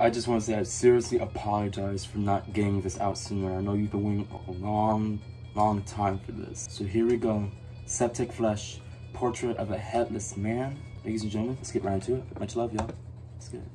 I just want to say I seriously apologize for not getting this out sooner. I know you've been waiting a long, long time for this. So here we go. Septic Flesh, Portrait of a Headless Man. Ladies and gentlemen, let's get right into it. Much love, y'all. Let's get it.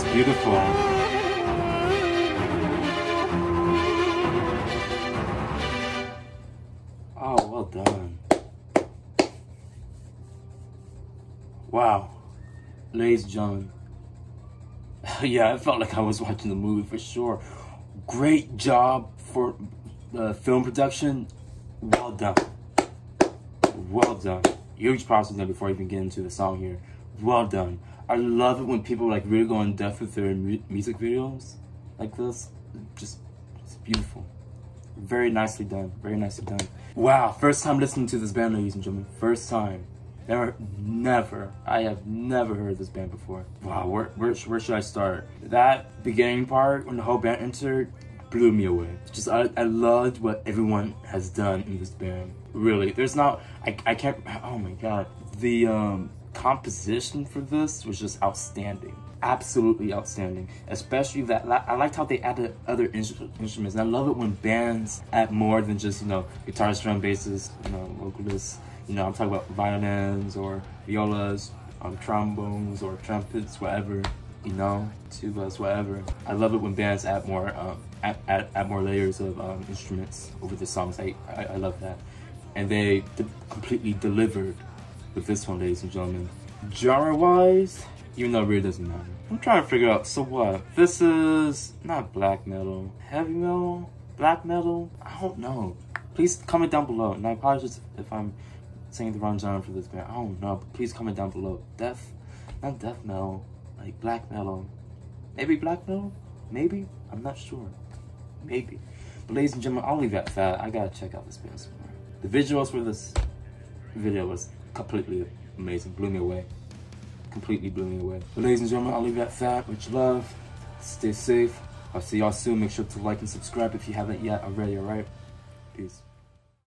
That's beautiful. Oh, well done. Wow. Ladies and gentlemen. yeah, I felt like I was watching the movie for sure. Great job for uh, film production. Well done. Well done. Huge props to them before I even get into the song here. Well done. I love it when people like really go in depth with their mu music videos like this. Just, it's beautiful. Very nicely done. Very nicely done. Wow, first time listening to this band, ladies and gentlemen. First time. Never, never, I have never heard this band before. Wow, where, where, where should I start? That beginning part, when the whole band entered, blew me away. Just, I, I loved what everyone has done in this band. Really, there's not, I, I can't, oh my god. The um, composition for this was just outstanding absolutely outstanding. Especially that I liked how they added other instruments. And I love it when bands add more than just you know guitars, drum, basses, you know vocalists. You know I'm talking about violins or violas, um, trombones or trumpets, whatever. You know, tubas, whatever. I love it when bands add more um, add, add, add more layers of um, instruments over the songs. I, I, I love that. And they completely delivered with this one, ladies and gentlemen. Genre-wise, even though it really doesn't matter. I'm trying to figure out, so what? This is not black metal, heavy metal, black metal? I don't know. Please comment down below. And I apologize if I'm saying the wrong genre for this band. I don't know, please comment down below. Death, not death metal, like black metal. Maybe black metal? Maybe? I'm not sure. Maybe. But ladies and gentlemen, I'll leave that fat. I gotta check out this band some more. The visuals for this video was completely amazing. Blew me away completely blew me away. But ladies and gentlemen, I'll leave that fat. Much love. Stay safe. I'll see y'all soon. Make sure to like and subscribe if you haven't yet already, alright? Peace.